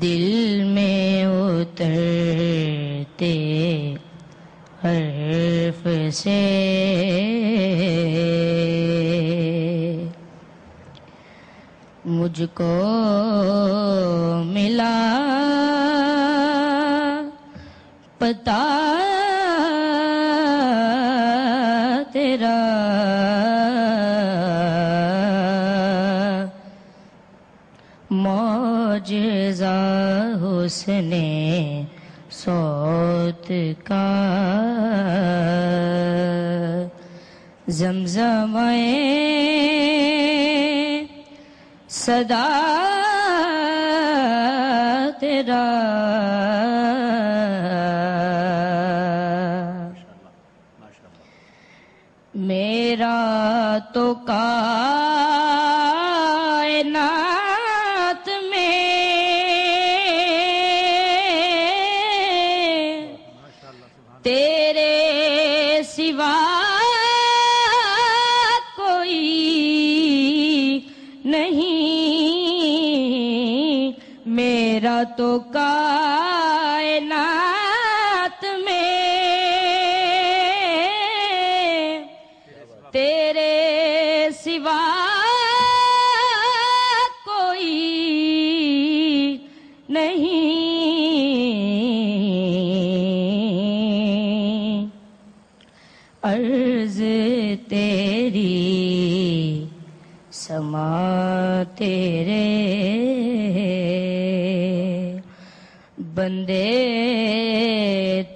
दिल में उतरते हर्फ से। मुझको मिला पता तेरा मौजजा हुस्ने सौत का जमजमाए सदा तेरा। मेरा तो कायनात सिवा कोई नहीं। मेरा तो कायनात में तेरे सिवा अर्ज़ तेरी समा तेरे। बंदे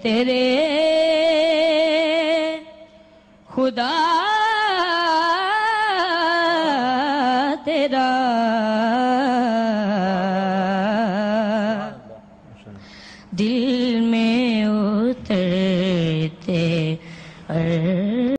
तेरे। खुदा तेरा। दिल में उतरते